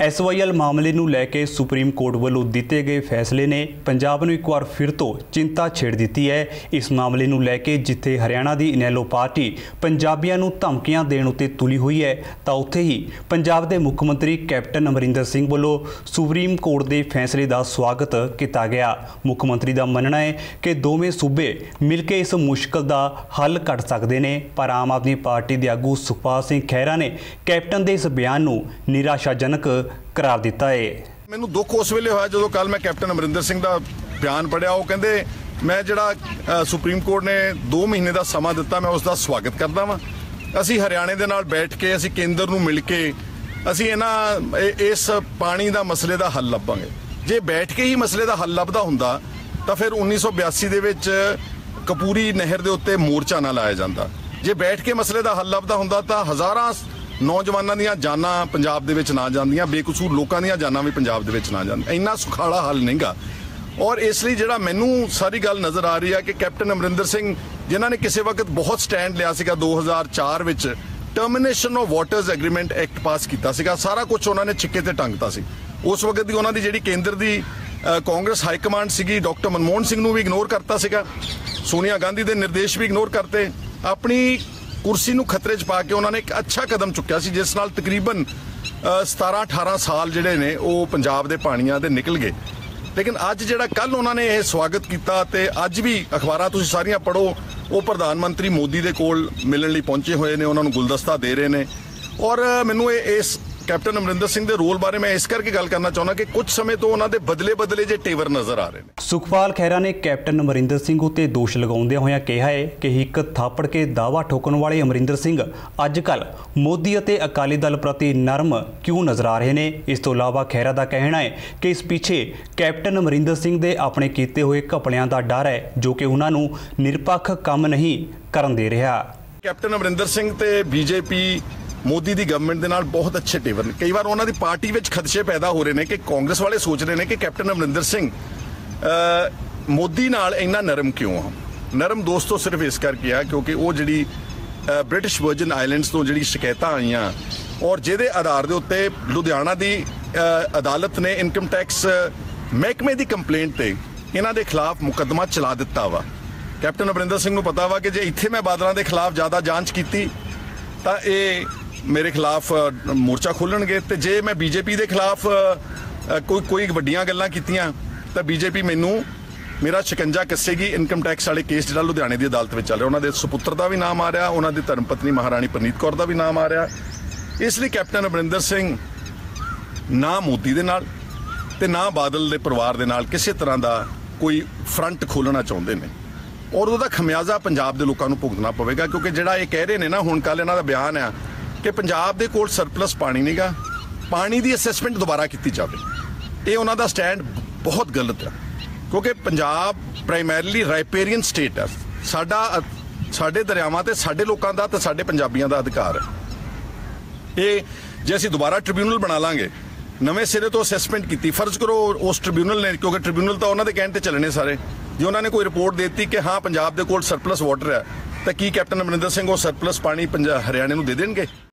SYL ਮਾਮਲੇ ਨੂੰ ਲੈ ਕੇ ਸੁਪਰੀਮ ਕੋਰਟ ਵੱਲੋਂ ਦਿੱਤੇ ਗਏ ਫੈਸਲੇ ਨੇ ਪੰਜਾਬ ਨੂੰ ਇੱਕ ਵਾਰ ਫਿਰ ਤੋਂ ਚਿੰਤਾ ਛੇੜ ਦਿੱਤੀ ਹੈ। ਇਸ ਮਾਮਲੇ ਨੂੰ ਲੈ ਕੇ ਜਿੱਥੇ ਹਰਿਆਣਾ ਦੀ ਇਨੈਲੋ ਪਾਰਟੀ ਪੰਜਾਬੀਆਂ ਨੂੰ ਧਮਕੀਆਂ ਦੇਣ ਉੱਤੇ ਤੁਲੀ ਹੋਈ ਹੈ, ਤਾਂ ਉੱਥੇ ਹੀ ਪੰਜਾਬ ਦੇ ਮੁੱਖ ਮੰਤਰੀ ਕੈਪਟਨ ਅਮਰਿੰਦਰ ਸਿੰਘ ਵੱਲੋਂ ਸੁਪਰੀਮ ਕੋਰਟ ਦੇ ਫੈਸਲੇ ਦਾ ਸਵਾਗਤ ਕੀਤਾ ਗਿਆ। ਮੁੱਖ ਮੰਤਰੀ ਦਾ ਮੰਨਣਾ ਹੈ ਕਿ ਦੋਵੇਂ ਸੂਬੇ ਮਿਲ ਕੇ ਇਸ ਮੁਸ਼ਕਲ ਦਾ ਹੱਲ ਕੱਢ ਸਕਦੇ ਨੇ, ਪਰ ਆਮ ਆਦਮੀ ਪਾਰਟੀ ਦੇ ਆਗੂ ਸੁਖਪਾਲ ਸਿੰਘ ਖਹਿਰਾ ਨੇ ਕੈਪਟਨ ਦੇ ਇਸ ਬਿਆਨ ਨੂੰ ਨਿਰਾਸ਼ਾਜਨਕ ਕਰਾਰ ਦਿੱਤਾ ਏ। ਮੈਨੂੰ ਦੁੱਖ ਉਸ ਵੇਲੇ ਹੋਇਆ ਜਦੋਂ ਕੱਲ ਮੈਂ ਕੈਪਟਨ ਅਮਰਿੰਦਰ ਸਿੰਘ ਦਾ ਬਿਆਨ ਪੜਿਆ ਉਹ ਕਹਿੰਦੇ, ਮੈਂ ਜਿਹੜਾ ਸੁਪਰੀਮ ਕੋਰਟ ਨੇ 2 ਮਹੀਨੇ ਦਾ ਸਮਾਂ ਦਿੱਤਾ, ਮੈਂ ਉਸ ਦਾ ਸਵਾਗਤ ਕਰਦਾ ਵਾਂ। ਅਸੀਂ ਹਰਿਆਣੇ ਦੇ ਨਾਲ ਬੈਠ ਕੇ, ਅਸੀਂ ਕੇਂਦਰ ਨੂੰ ਮਿਲ ਕੇ, ਅਸੀਂ ਇਹਨਾਂ ਇਸ ਪਾਣੀ ਦਾ ਮਸਲੇ ਦਾ ਹੱਲ ਲੱਭਾਂਗੇ। ਜੇ ਬੈਠ ਕੇ ਹੀ ਮਸਲੇ ਦਾ ਹੱਲ ਲੱਭਦਾ ਹੁੰਦਾ, ਤਾਂ ਫਿਰ 1982 ਦੇ ਵਿੱਚ ਕਪੂਰੀ ਨਹਿਰ ਦੇ ਉੱਤੇ ਮੋਰਚਾ ਨਾ ਲਾਇਆ ਜਾਂਦਾ। ਜੇ ਬੈਠ ਕੇ ਮਸਲੇ ਦਾ ਹੱਲ ਲੱਭਦਾ ਹੁੰਦਾ, ਤਾਂ ਹਜ਼ਾਰਾਂ ਨੌਜਵਾਨਾਂ ਦੀਆਂ ਜਾਨਾਂ ਪੰਜਾਬ ਦੇ ਵਿੱਚ ਨਾ ਜਾਂਦੀਆਂ, ਬੇਕਸੂਰ ਲੋਕਾਂ ਦੀਆਂ ਜਾਨਾਂ ਵੀ ਪੰਜਾਬ ਦੇ ਵਿੱਚ ਨਾ ਜਾਂਦੀਆਂ। ਇੰਨਾ ਸੁਖਾਲਾ ਹੱਲ ਨਹੀਂਗਾ ਔਰ ਇਸ ਲਈ ਜਿਹੜਾ ਮੈਨੂੰ ਸਾਰੀ ਗੱਲ ਨਜ਼ਰ ਆ ਰਹੀ ਹੈ ਕਿ ਕੈਪਟਨ ਅਮਰਿੰਦਰ ਸਿੰਘ, ਜਿਨ੍ਹਾਂ ਨੇ ਕਿਸੇ ਵਕਤ ਬਹੁਤ ਸਟੈਂਡ ਲਿਆ ਸੀਗਾ 2004 ਵਿੱਚ termination of waters agreement act pass ਕੀਤਾ ਸੀਗਾ। ਸਾਰਾ ਕੁਝ ਉਹਨਾਂ ਨੇ ਛਿੱਕੇ ਤੇ ਟੰਗਤਾ ਸੀ। ਉਸ ਵਕਤ ਦੀ ਉਹਨਾਂ ਦੀ ਜਿਹੜੀ ਕੇਂਦਰ ਦੀ ਕਾਂਗਰਸ ਹਾਈ ਕਮਾਂਡ ਸੀਗੀ, ਡਾਕਟਰ ਮਨਮੋਹਨ ਸਿੰਘ ਨੂੰ ਵੀ ਇਗਨੋਰ ਕਰਤਾ ਸੀਗਾ। ਸੋਨੀਆ ਗਾਂਧੀ ਦੇ ਨਿਰਦੇਸ਼ ਵੀ ਇਗਨੋਰ ਕਰਤੇ। ਆਪਣੀ ਕੁਰਸੀ ਨੂੰ ਖਤਰੇ 'ਚ ਪਾ ਕੇ ਉਹਨਾਂ ਨੇ ਇੱਕ ਅੱਛਾ ਕਦਮ ਚੁੱਕਿਆ ਸੀ ਜਿਸ ਨਾਲ ਤਕਰੀਬਨ ਅ, 17 18 ਸਾਲ ਜਿਹੜੇ ਨੇ ਉਹ ਪੰਜਾਬ ਦੇ ਪਾਣੀਆਂ ਦੇ ਨਿਕਲ ਗਏ। ਲੇਕਿਨ ਅੱਜ ਜਿਹੜਾ ਕੱਲ ਉਹਨਾਂ ਨੇ ਇਹ ਸਵਾਗਤ ਕੀਤਾ ਤੇ ਅੱਜ ਵੀ ਅਖਬਾਰਾਂ ਤੁਸੀਂ ਸਾਰੀਆਂ ਪੜੋ ਉਹ ਪ੍ਰਧਾਨ ਮੰਤਰੀ ਮੋਦੀ ਦੇ ਕੋਲ ਮਿਲਣ ਲਈ ਪਹੁੰਚੇ ਹੋਏ ਨੇ ਉਹਨਾਂ ਨੂੰ ਗੁਲਦਸਤਾ ਦੇ ਰਹੇ ਨੇ। ਔਰ ਮੈਨੂੰ ਇਹ ਇਸ ਕੈਪਟਨ ਅਮਰਿੰਦਰ ਸਿੰਘ ਦੇ ਰੋਲ ਬਾਰੇ ਮੈਂ ਇਸ ਕਰਕੇ ਗੱਲ ਕਰਨਾ ਚਾਹੁੰਦਾ ਕਿ ਕੁਝ ਸਮੇਂ ਤੋਂ ਉਹਨਾਂ ਦੇ ਬਦਲੇ ਬਦਲੇ ਜੇ ਟੇਵਰ ਨਜ਼ਰ ਆ ਰਹੇ ਨੇ। ਸੁਖਪਾਲ ਖਹਿਰਾ ਨੇ ਕੈਪਟਨ ਅਮਰਿੰਦਰ ਸਿੰਘ ਉਤੇ ਦੋਸ਼ ਲਗਾਉਂਦਿਆਂ ਹੋਇਆਂ ਕਿਹਾ ਹੈ ਕਿ ਇੱਕ ਥਾਪੜ ਕੇ ਦਾਵਾ ਠੋਕਣ ਵਾਲੇ ਅਮਰਿੰਦਰ ਸਿੰਘ ਅੱਜ-ਕੱਲ ਮੋਦੀ ਅਤੇ ਅਕਾਲੀ ਦਲ ਪ੍ਰਤੀ ਨਰਮ ਕਿਉਂ ਨਜ਼ਰ ਆ ਰਹੇ ਨੇ? ਇਸ ਤੋਂ ਇਲਾਵਾ ਖਹਿਰਾ ਦਾ ਕਹਿਣਾ ਹੈ ਕਿ ਇਸ ਪਿੱਛੇ ਕੈਪਟਨ ਅਮਰਿੰਦਰ ਸਿੰਘ ਦੇ ਆਪਣੇ ਕੀਤੇ ਹੋਏ ਘਪਲਿਆਂ ਦਾ ਡਰ ਹੈ ਜੋ ਕਿ ਉਹਨਾਂ ਨੂੰ ਨਿਰਪੱਖ ਕੰਮ ਨਹੀਂ ਕਰਨ ਦੇ ਰਿਹਾ। ਕੈਪਟਨ ਅਮਰਿੰਦਰ ਸਿੰਘ ਤੇ ਬੀਜੇਪੀ ਮੋਦੀ ਦੀ ਗਵਰਨਮੈਂਟ ਦੇ ਨਾਲ ਬਹੁਤ ਅੱਛੇ ਟੇਵਰ ਨੇ। ਕਈ ਵਾਰ ਉਹਨਾਂ ਦੀ ਪਾਰਟੀ ਵਿੱਚ ਖਦਸ਼ੇ ਪੈਦਾ ਹੋ ਰਹੇ ਨੇ ਕਿ ਕਾਂਗਰਸ ਵਾਲੇ ਸੋਚ ਰਹੇ ਨੇ ਕਿ ਕੈਪਟਨ ਅਮਰਿੰਦਰ ਸਿੰਘ ਮੋਦੀ ਨਾਲ ਇੰਨਾ ਨਰਮ ਕਿਉਂ ਆ? ਨਰਮ ਦੋਸਤੋ ਸਿਰਫ ਇਸ ਕਰਕੇ ਆ ਕਿਉਂਕਿ ਉਹ ਜਿਹੜੀ ਬ੍ਰਿਟਿਸ਼ ਵਰਜਨ ਆਈਲੈਂਡਸ ਤੋਂ ਜਿਹੜੀ ਸ਼ਿਕਾਇਤਾਂ ਆਈਆਂ ਔਰ ਜਿਹਦੇ ਆਧਾਰ ਦੇ ਉੱਤੇ ਲੁਧਿਆਣਾ ਦੀ ਅਦਾਲਤ ਨੇ ਇਨਕਮ ਟੈਕਸ ਮਹਿਕਮੇ ਦੀ ਕੰਪਲੇਂਟ ਤੇ ਇਹਨਾਂ ਦੇ ਖਿਲਾਫ ਮੁਕੱਦਮਾ ਚਲਾ ਦਿੱਤਾ ਵਾ। ਕੈਪਟਨ ਅਮਰਿੰਦਰ ਸਿੰਘ ਨੂੰ ਪਤਾ ਵਾ ਕਿ ਜੇ ਇੱਥੇ ਮੈਂ ਬਾਦਲਾਂ ਦੇ ਖਿਲਾਫ ਜ਼ਿਆਦਾ ਜਾਂਚ ਕੀਤੀ ਤਾਂ ਇਹ ਮੇਰੇ ਖਿਲਾਫ ਮੋਰਚਾ ਖੋਲਣਗੇ ਤੇ ਜੇ ਮੈਂ ਬੀਜੇਪੀ ਦੇ ਖਿਲਾਫ ਕੋਈ ਕੋਈ ਵੱਡੀਆਂ ਗੱਲਾਂ ਕੀਤੀਆਂ, ਤਾਂ ਬੀਜੇਪੀ ਮੈਨੂੰ ਮੇਰਾ ਸ਼ਿਕੰਜਾ ਕੱਸੇਗੀ ਇਨਕਮ ਟੈਕਸ ਵਾਲੇ ਕੇਸ ਜਿਹੜਾ ਲੁਧਿਆਣੇ ਦੀ ਅਦਾਲਤ ਵਿੱਚ ਚੱਲ ਰਿਹਾ। ਉਹਨਾਂ ਦੇ ਸੁਪੁੱਤਰ ਦਾ ਵੀ ਨਾਮ ਆ ਰਿਹਾ, ਉਹਨਾਂ ਦੀ ਧਰਮ ਪਤਨੀ ਮਹਾਰਾਣੀ ਪ੍ਰਨੀਤ ਕੌਰ ਦਾ ਵੀ ਨਾਮ ਆ ਰਿਹਾ। ਇਸ ਲਈ ਕੈਪਟਨ ਅਮਰਿੰਦਰ ਸਿੰਘ ਨਾ ਮੋਦੀ ਦੇ ਨਾਲ ਤੇ ਨਾ ਬਾਦਲ ਦੇ ਪਰਿਵਾਰ ਦੇ ਨਾਲ ਕਿਸੇ ਤਰ੍ਹਾਂ ਦਾ ਕੋਈ ਫਰੰਟ ਖੋਲਣਾ ਚਾਹੁੰਦੇ ਨੇ। ਔਰ ਉਹਦਾ ਖਮਿਆਜ਼ਾ ਪੰਜਾਬ ਦੇ ਲੋਕਾਂ ਨੂੰ ਭੁਗਤਣਾ ਪਵੇਗਾ, ਕਿਉਂਕਿ ਜਿਹੜਾ ਇਹ ਕਹਿ ਰਹੇ ਨੇ ਨਾ, ਹੁਣ ਕੱਲ ਇਹਨਾਂ ਦਾ ਬਿਆਨ ਆ ਕਿ ਪੰਜਾਬ ਦੇ ਕੋਲ ਸਰਪਲਸ ਪਾਣੀ ਨਹੀਂਗਾ ਪਾਣੀ ਦੀ ਅਸੈਸਮੈਂਟ ਦੁਬਾਰਾ ਕੀਤੀ ਜਾਵੇ। ਇਹ ਉਹਨਾਂ ਦਾ ਸਟੈਂਡ ਬਹੁਤ ਗਲਤ ਹੈ। ਕਿਉਂਕਿ ਪੰਜਾਬ ਪ੍ਰਾਇਮਰੀਲੀ ਰਾਈਪੇਰੀਅਨ ਸਟੇਟ ਹੈ। ਸਾਡਾ, ਸਾਡੇ ਦਰਿਆਵਾਂ ਤੇ ਸਾਡੇ ਲੋਕਾਂ ਦਾ ਤੇ ਸਾਡੇ ਪੰਜਾਬੀਆਂ ਦਾ ਅਧਿਕਾਰ ਹੈ। ਇਹ ਜੇ ਅਸੀਂ ਦੁਬਾਰਾ ਟ੍ਰਿਬਿਊਨਲ ਬਣਾ ਲਾਂਗੇ, ਨਵੇਂ ਸਿਰੇ ਤੋਂ ਅਸੈਸਮੈਂਟ ਕੀਤੀ, ਫਰਜ਼ ਕਰੋ ਉਸ ਟ੍ਰਿਬਿਊਨਲ ਨੇ, ਕਿਉਂਕਿ ਟ੍ਰਿਬਿਊਨਲ ਤਾਂ ਉਹਨਾਂ ਦੇ ਕਹਿਣ ਤੇ ਚੱਲਣੇ ਸਾਰੇ। ਜੇ ਉਹਨਾਂ ਨੇ ਕੋਈ ਰਿਪੋਰਟ ਦਿੱਤੀ ਕਿ ਹਾਂ, ਪੰਜਾਬ ਦੇ ਕੋਲ ਸਰਪਲਸ ਵਾਟਰ ਹੈ, ਤਾਂ ਕੀ ਕੈਪਟਨ ਅਮਰਿੰਦਰ ਸਿੰਘ ਉਹ ਸਰਪਲਸ ਪਾਣੀ ਪੰਜਾਬ ਹਰਿਆਣੇ ਨੂੰ ਦੇ ਦੇਣਗੇ?